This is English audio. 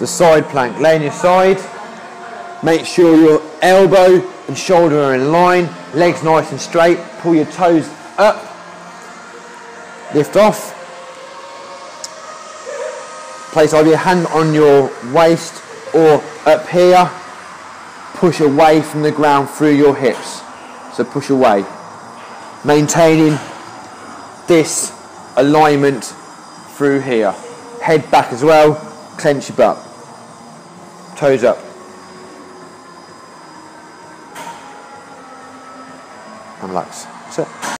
the side plank. Lay on your side. Make sure your elbow and shoulder are in line. Legs nice and straight. Pull your toes up. Lift off. Place either your hand on your waist or up here. Push away from the ground through your hips. So push away. Maintaining this alignment through here. Head back as well. Clench your butt. Toes up. And relax. That's it.